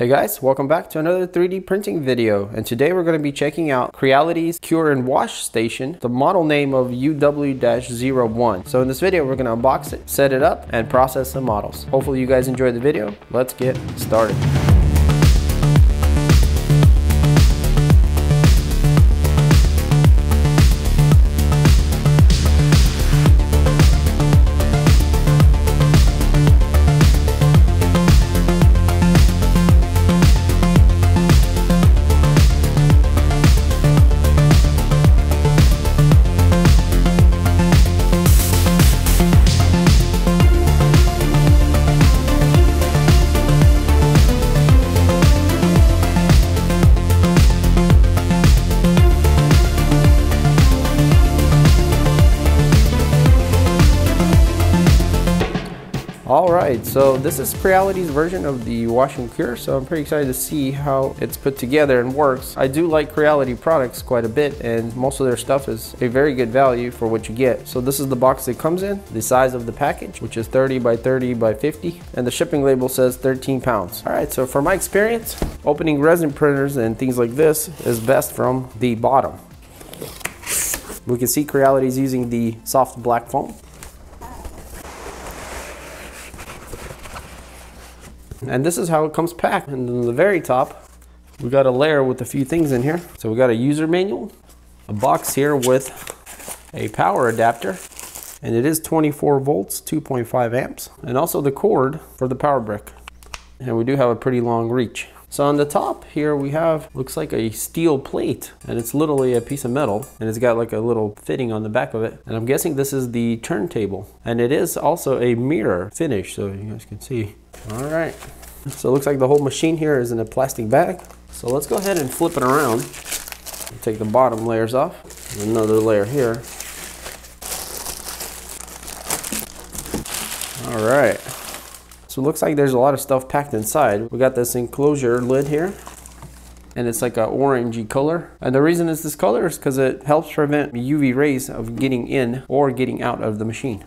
Hey guys, welcome back to another 3D printing video. And today we're going to be checking out Creality's Cure and Wash Station, the model name of UW-01. So in this video, we're going to unbox it, set it up, and process some models. Hopefully you guys enjoyed the video. Let's get started. So this is Creality's version of the wash and cure, so I'm pretty excited to see how it's put together and works. I do like Creality products quite a bit, and most of their stuff is a very good value for what you get. So this is the box it comes in, the size of the package, which is 30 by 30 by 50, and the shipping label says 13 pounds. All right, so from my experience, opening resin printers and things like this is best from the bottom. We can see Creality's using the soft black foam. And this is how it comes packed. And then the very top, we got a layer with a few things in here. So we got a user manual, a box here with a power adapter, and it is 24 volts, 2.5 amps, and also the cord for the power brick. And we do have a pretty long reach. So on the top here we have, looks like a steel plate and it's literally a piece of metal and it's got like a little fitting on the back of it. And I'm guessing this is the turntable and it is also a mirror finish so you guys can see. All right, so it looks like the whole machine here is in a plastic bag. So let's go ahead and flip it around. Take the bottom layers off. Another layer here. All right. So it looks like there's a lot of stuff packed inside. We got this enclosure lid here and it's like a orangey color. And the reason it's this color is because it helps prevent UV rays of getting in or getting out of the machine.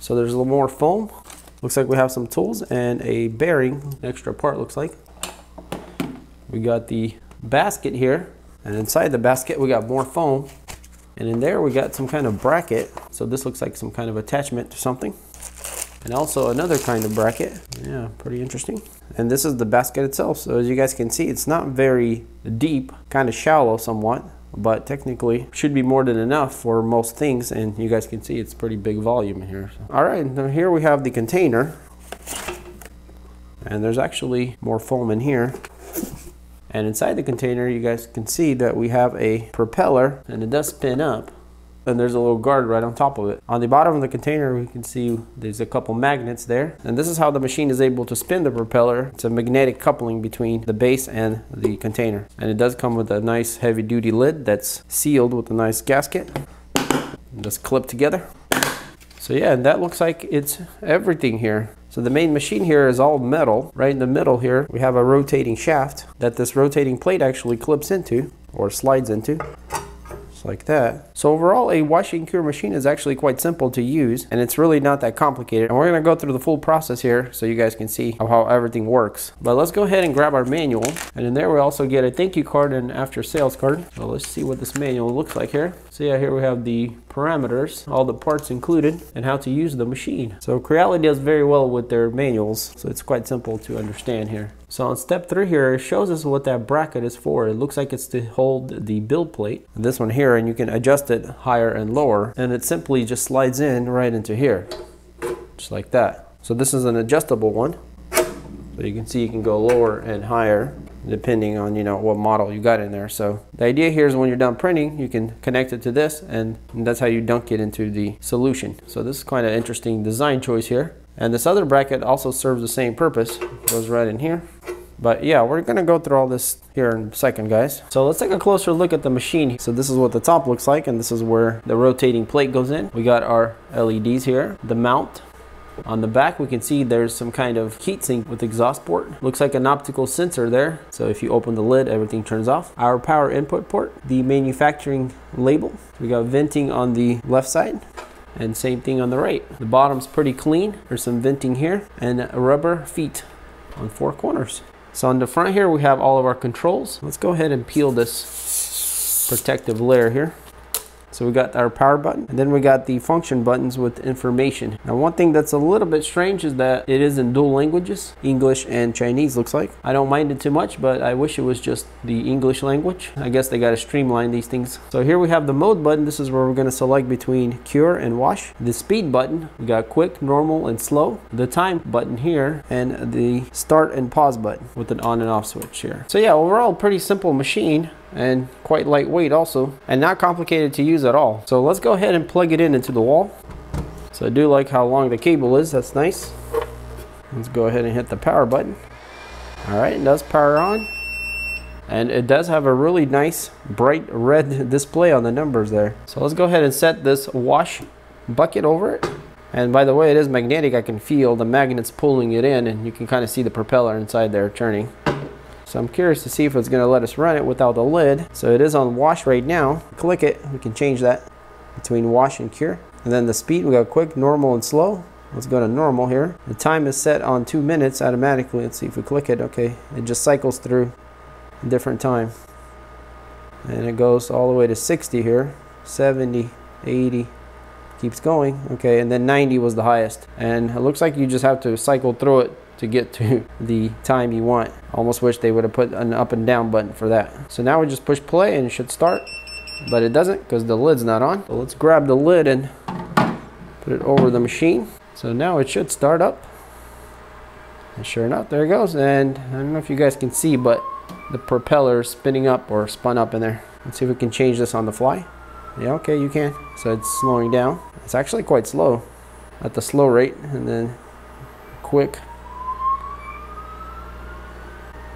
So there's a little more foam. Looks like we have some tools and a bearing, extra part looks like. We got the basket here and inside the basket we got more foam and in there we got some kind of bracket. So this looks like some kind of attachment to something and also another kind of bracket. Yeah, pretty interesting. And this is the basket itself. So as you guys can see, it's not very deep, kind of shallow somewhat, but technically should be more than enough for most things. And you guys can see it's pretty big volume here. So. All right, now here we have the container. And there's actually more foam in here. And inside the container, you guys can see that we have a propeller and it does spin up and there's a little guard right on top of it. On the bottom of the container, we can see there's a couple magnets there. And this is how the machine is able to spin the propeller. It's a magnetic coupling between the base and the container. And it does come with a nice heavy duty lid that's sealed with a nice gasket. Just clip together. So yeah, and that looks like it's everything here. So the main machine here is all metal. Right in the middle here, we have a rotating shaft that this rotating plate actually clips into or slides into just like that. So overall, a washing cure machine is actually quite simple to use and it's really not that complicated. And we're gonna go through the full process here so you guys can see how everything works. But let's go ahead and grab our manual. And in there we also get a thank you card and after sales card. So let's see what this manual looks like here. So yeah, here we have the parameters, all the parts included, and how to use the machine. So Creality does very well with their manuals, so it's quite simple to understand here. So on step three here, it shows us what that bracket is for. It looks like it's to hold the build plate. This one here, and you can adjust it higher and lower, and it simply just slides in right into here, just like that. So this is an adjustable one. So you can see you can go lower and higher depending on you know what model you got in there. So the idea here is when you're done printing, you can connect it to this and that's how you dunk it into the solution. So this is quite an interesting design choice here. And this other bracket also serves the same purpose. Goes right in here. But yeah, we're gonna go through all this here in a second, guys. So let's take a closer look at the machine. So this is what the top looks like, and this is where the rotating plate goes in. We got our LEDs here, the mount, on the back, we can see there's some kind of heatsink with exhaust port. Looks like an optical sensor there. So if you open the lid, everything turns off. Our power input port, the manufacturing label. We got venting on the left side and same thing on the right. The bottom's pretty clean. There's some venting here and rubber feet on four corners. So on the front here, we have all of our controls. Let's go ahead and peel this protective layer here. So we got our power button and then we got the function buttons with information. Now one thing that's a little bit strange is that it is in dual languages, English and Chinese looks like. I don't mind it too much, but I wish it was just the English language. I guess they got to streamline these things. So here we have the mode button. This is where we're going to select between cure and wash. The speed button, we got quick, normal, and slow. The time button here and the start and pause button with an on and off switch here. So yeah, overall pretty simple machine and quite lightweight also and not complicated to use at all. So let's go ahead and plug it in into the wall. So I do like how long the cable is, that's nice. Let's go ahead and hit the power button. All right, it does power on. And it does have a really nice bright red display on the numbers there. So let's go ahead and set this wash bucket over it. And by the way, it is magnetic. I can feel the magnets pulling it in and you can kind of see the propeller inside there turning. So I'm curious to see if it's going to let us run it without the lid. So it is on wash right now. Click it, we can change that between wash and cure. And then the speed, we got quick, normal, and slow. Let's go to normal here. The time is set on two minutes automatically. Let's see if we click it. Okay, it just cycles through a different time. And it goes all the way to 60 here, 70, 80, keeps going. Okay, and then 90 was the highest. And it looks like you just have to cycle through it to get to the time you want. Almost wish they would have put an up and down button for that. So now we just push play and it should start, but it doesn't because the lid's not on. So let's grab the lid and put it over the machine. So now it should start up. And sure enough, there it goes. And I don't know if you guys can see, but the propeller is spinning up or spun up in there. Let's see if we can change this on the fly. Yeah, okay, you can. So it's slowing down. It's actually quite slow at the slow rate and then quick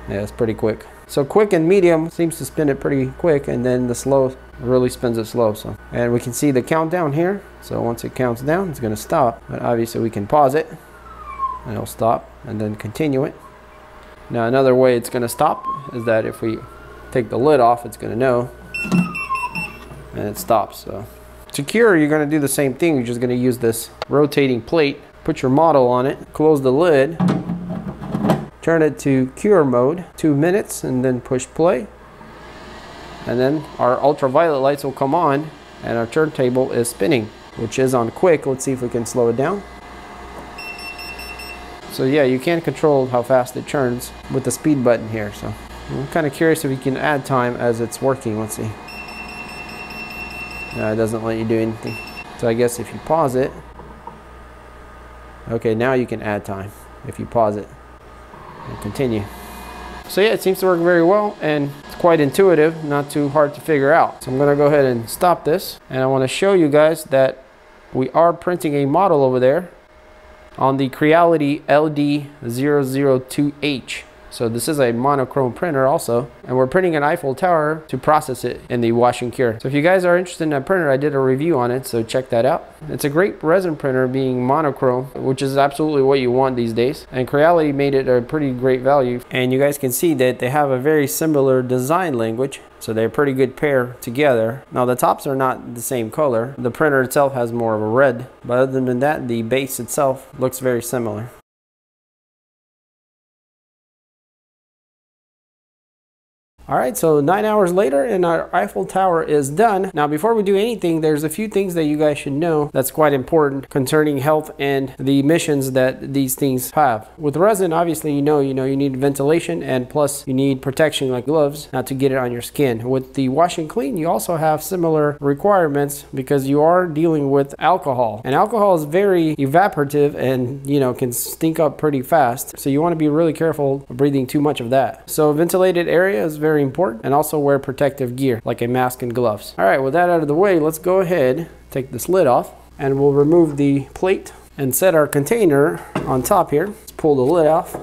yeah, it's pretty quick. So quick and medium seems to spin it pretty quick and then the slow really spins it slow. So And we can see the countdown here. So once it counts down, it's gonna stop. But obviously we can pause it and it'll stop and then continue it. Now another way it's gonna stop is that if we take the lid off, it's gonna know and it stops. So to cure, you're gonna do the same thing. You're just gonna use this rotating plate, put your model on it, close the lid, turn it to cure mode, two minutes, and then push play. And then our ultraviolet lights will come on and our turntable is spinning, which is on quick. Let's see if we can slow it down. So yeah, you can control how fast it turns with the speed button here. So I'm kind of curious if you can add time as it's working. Let's see. No, it doesn't let you do anything. So I guess if you pause it, okay, now you can add time if you pause it and continue. So yeah, it seems to work very well and it's quite intuitive, not too hard to figure out. So I'm gonna go ahead and stop this and I wanna show you guys that we are printing a model over there on the Creality LD002H. So this is a monochrome printer also, and we're printing an Eiffel Tower to process it in the wash and cure. So if you guys are interested in that printer, I did a review on it, so check that out. It's a great resin printer being monochrome, which is absolutely what you want these days. And Creality made it a pretty great value. And you guys can see that they have a very similar design language. So they're a pretty good pair together. Now the tops are not the same color. The printer itself has more of a red, but other than that, the base itself looks very similar. All right, so nine hours later and our Eiffel Tower is done. Now, before we do anything, there's a few things that you guys should know that's quite important concerning health and the emissions that these things have. With resin, obviously, you know, you know, you need ventilation and plus you need protection like gloves not to get it on your skin. With the wash and clean, you also have similar requirements because you are dealing with alcohol. And alcohol is very evaporative and, you know, can stink up pretty fast. So you want to be really careful breathing too much of that. So ventilated area is very very important and also wear protective gear like a mask and gloves. All right, with that out of the way, let's go ahead, take this lid off and we'll remove the plate and set our container on top here. Let's pull the lid off.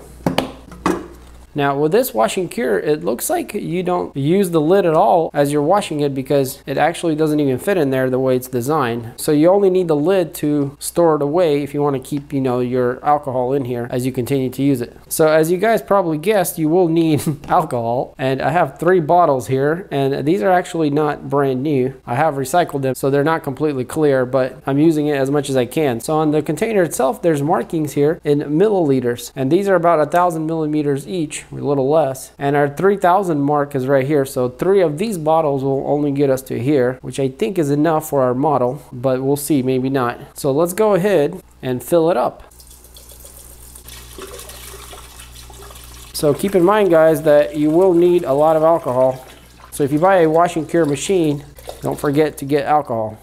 Now with this washing cure, it looks like you don't use the lid at all as you're washing it because it actually doesn't even fit in there the way it's designed. So you only need the lid to store it away if you want to keep, you know, your alcohol in here as you continue to use it. So as you guys probably guessed, you will need alcohol. And I have three bottles here and these are actually not brand new. I have recycled them so they're not completely clear, but I'm using it as much as I can. So on the container itself, there's markings here in milliliters and these are about a thousand millimeters each, a little less. And our 3000 mark is right here. So three of these bottles will only get us to here, which I think is enough for our model, but we'll see, maybe not. So let's go ahead and fill it up. So keep in mind guys that you will need a lot of alcohol. So if you buy a wash and cure machine, don't forget to get alcohol.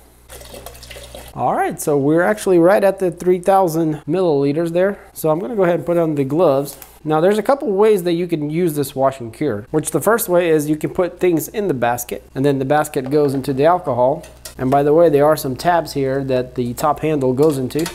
All right, so we're actually right at the 3000 milliliters there. So I'm gonna go ahead and put on the gloves. Now there's a couple ways that you can use this wash and cure, which the first way is you can put things in the basket and then the basket goes into the alcohol. And by the way, there are some tabs here that the top handle goes into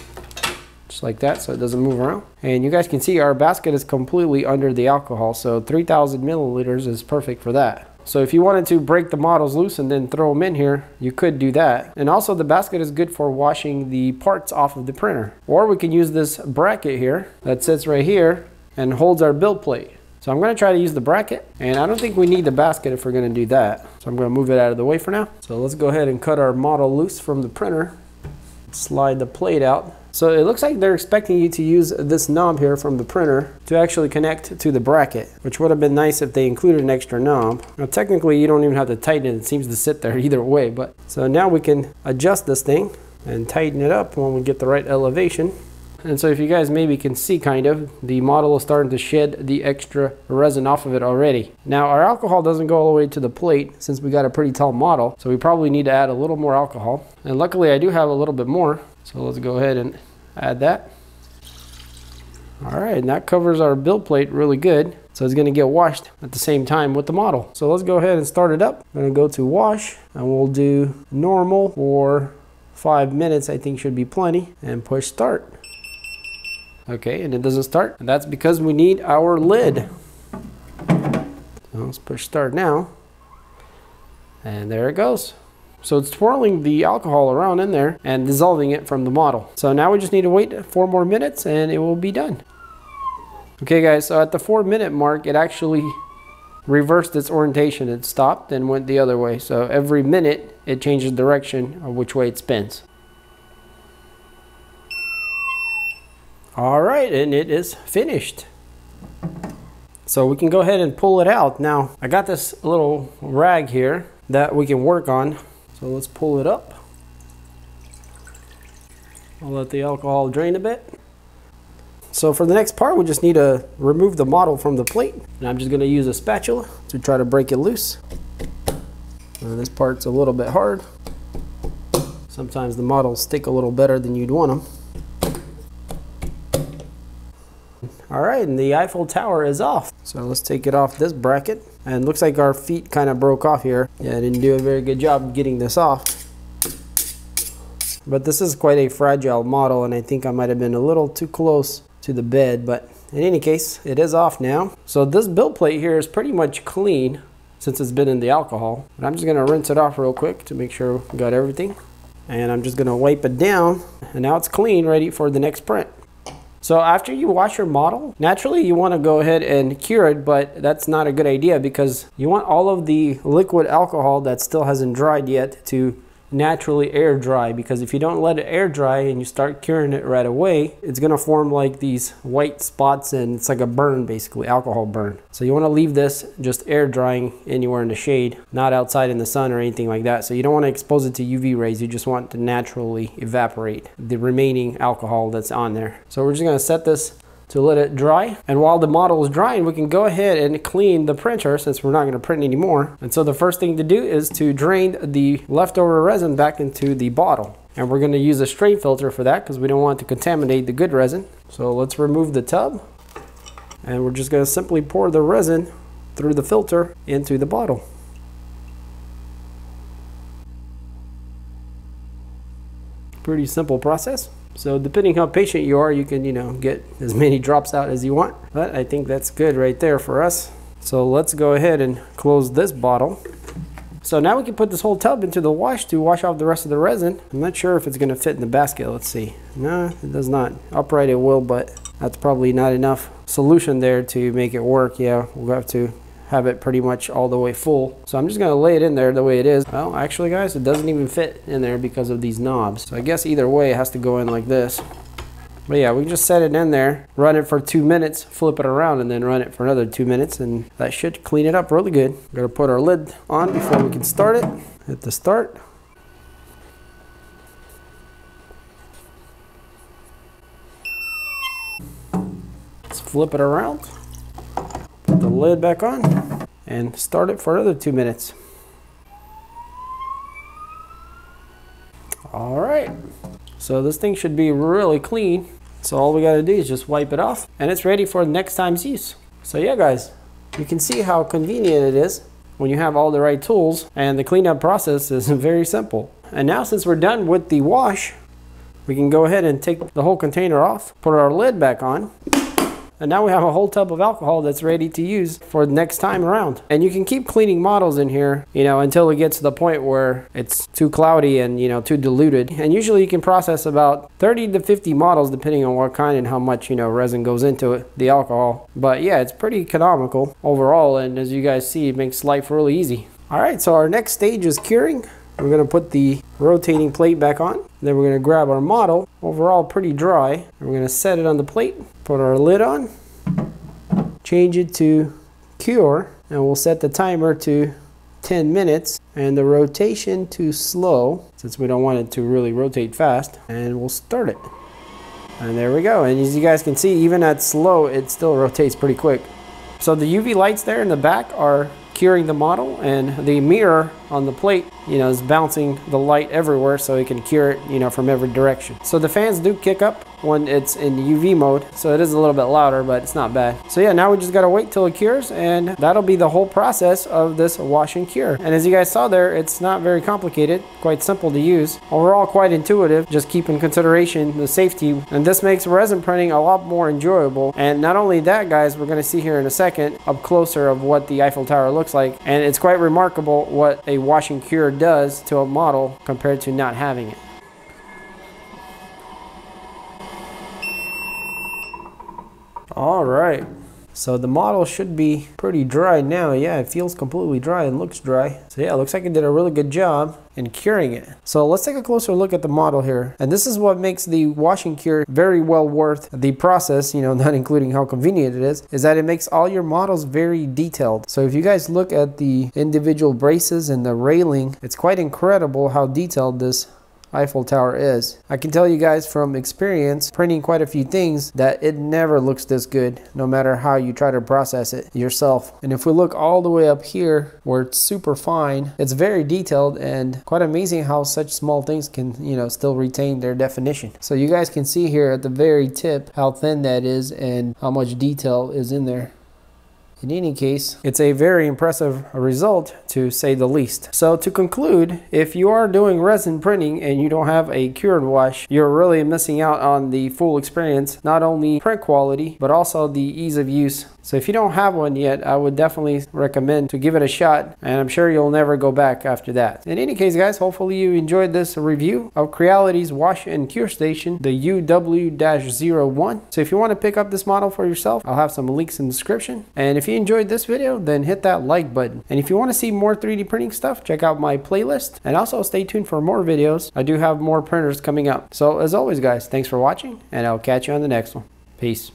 just like that so it doesn't move around. And you guys can see our basket is completely under the alcohol, so 3000 milliliters is perfect for that. So if you wanted to break the models loose and then throw them in here, you could do that. And also the basket is good for washing the parts off of the printer. Or we can use this bracket here that sits right here and holds our build plate. So I'm gonna try to use the bracket and I don't think we need the basket if we're gonna do that. So I'm gonna move it out of the way for now. So let's go ahead and cut our model loose from the printer. Slide the plate out so it looks like they're expecting you to use this knob here from the printer to actually connect to the bracket, which would have been nice if they included an extra knob. Now technically you don't even have to tighten it, it seems to sit there either way. But So now we can adjust this thing and tighten it up when we get the right elevation. And so if you guys maybe can see kind of, the model is starting to shed the extra resin off of it already. Now our alcohol doesn't go all the way to the plate since we got a pretty tall model. So we probably need to add a little more alcohol. And luckily I do have a little bit more. So let's go ahead and add that. All right, and that covers our build plate really good. So it's gonna get washed at the same time with the model. So let's go ahead and start it up. I'm gonna go to wash and we'll do normal for five minutes, I think should be plenty, and push start. Okay, and it doesn't start. And that's because we need our lid. So let's push start now. And there it goes. So it's twirling the alcohol around in there and dissolving it from the model. So now we just need to wait four more minutes and it will be done. Okay guys, so at the four minute mark, it actually reversed its orientation. It stopped and went the other way. So every minute, it changes direction of which way it spins. All right, and it is finished. So we can go ahead and pull it out. Now, I got this little rag here that we can work on so let's pull it up. I'll let the alcohol drain a bit. So for the next part, we just need to remove the model from the plate. And I'm just gonna use a spatula to try to break it loose. Uh, this part's a little bit hard. Sometimes the models stick a little better than you'd want them. All right, and the Eiffel Tower is off. So let's take it off this bracket. And looks like our feet kind of broke off here. Yeah, I didn't do a very good job getting this off. But this is quite a fragile model and I think I might have been a little too close to the bed. But in any case, it is off now. So this build plate here is pretty much clean since it's been in the alcohol. But I'm just gonna rinse it off real quick to make sure we got everything. And I'm just gonna wipe it down and now it's clean, ready for the next print. So after you wash your model, naturally you want to go ahead and cure it, but that's not a good idea because you want all of the liquid alcohol that still hasn't dried yet to naturally air dry because if you don't let it air dry and you start curing it right away, it's gonna form like these white spots and it's like a burn basically, alcohol burn. So you wanna leave this just air drying anywhere in the shade, not outside in the sun or anything like that. So you don't wanna expose it to UV rays, you just want to naturally evaporate the remaining alcohol that's on there. So we're just gonna set this to let it dry. And while the model is drying, we can go ahead and clean the printer since we're not going to print anymore. And so the first thing to do is to drain the leftover resin back into the bottle. And we're going to use a strain filter for that because we don't want to contaminate the good resin. So let's remove the tub. And we're just going to simply pour the resin through the filter into the bottle. Pretty simple process. So depending how patient you are, you can, you know, get as many drops out as you want. But I think that's good right there for us. So let's go ahead and close this bottle. So now we can put this whole tub into the wash to wash off the rest of the resin. I'm not sure if it's gonna fit in the basket. Let's see. No, it does not. Upright it will, but that's probably not enough solution there to make it work. Yeah, we'll have to have it pretty much all the way full. So I'm just gonna lay it in there the way it is. Well, actually guys, it doesn't even fit in there because of these knobs. So I guess either way it has to go in like this. But yeah, we can just set it in there, run it for two minutes, flip it around, and then run it for another two minutes, and that should clean it up really good. Gotta put our lid on before we can start it. Hit the start. Let's flip it around lid back on and start it for another two minutes. All right, so this thing should be really clean. So all we gotta do is just wipe it off and it's ready for next time's use. So yeah guys, you can see how convenient it is when you have all the right tools and the cleanup process is very simple. And now since we're done with the wash, we can go ahead and take the whole container off, put our lid back on, and now we have a whole tub of alcohol that's ready to use for the next time around. And you can keep cleaning models in here, you know, until it gets to the point where it's too cloudy and, you know, too diluted. And usually you can process about 30 to 50 models depending on what kind and how much, you know, resin goes into it, the alcohol. But yeah, it's pretty economical overall. And as you guys see, it makes life really easy. All right, so our next stage is curing. We're gonna put the rotating plate back on. Then we're gonna grab our model, overall pretty dry. We're gonna set it on the plate, put our lid on, change it to cure, and we'll set the timer to 10 minutes and the rotation to slow since we don't want it to really rotate fast and we'll start it and there we go and as you guys can see even at slow it still rotates pretty quick so the UV lights there in the back are curing the model and the mirror on the plate you know is bouncing the light everywhere so it can cure it you know from every direction. So the fans do kick up when it's in UV mode. So it is a little bit louder but it's not bad. So yeah now we just gotta wait till it cures and that'll be the whole process of this wash and cure. And as you guys saw there it's not very complicated quite simple to use. Overall quite intuitive just keep in consideration the safety. And this makes resin printing a lot more enjoyable. And not only that guys we're gonna see here in a second up closer of what the Eiffel Tower looks like. And it's quite remarkable what a wash and cure does to a model compared to not having it. All right. So the model should be pretty dry now. Yeah, it feels completely dry and looks dry. So yeah, looks like it did a really good job in curing it. So let's take a closer look at the model here. And this is what makes the washing cure very well worth the process, you know, not including how convenient it is, is that it makes all your models very detailed. So if you guys look at the individual braces and the railing, it's quite incredible how detailed this Eiffel Tower is. I can tell you guys from experience printing quite a few things that it never looks this good no matter how you try to process it yourself. And if we look all the way up here where it's super fine, it's very detailed and quite amazing how such small things can, you know, still retain their definition. So you guys can see here at the very tip how thin that is and how much detail is in there. In any case, it's a very impressive result to say the least. So to conclude, if you are doing resin printing and you don't have a cured wash, you're really missing out on the full experience, not only print quality, but also the ease of use so if you don't have one yet, I would definitely recommend to give it a shot and I'm sure you'll never go back after that. In any case guys, hopefully you enjoyed this review of Creality's Wash and Cure Station, the UW-01. So if you want to pick up this model for yourself, I'll have some links in the description. And if you enjoyed this video, then hit that like button. And if you want to see more 3D printing stuff, check out my playlist and also stay tuned for more videos. I do have more printers coming up. So as always guys, thanks for watching and I'll catch you on the next one. Peace.